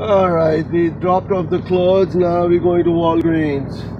All right, we dropped off the clothes. Now we're going to Walgreens.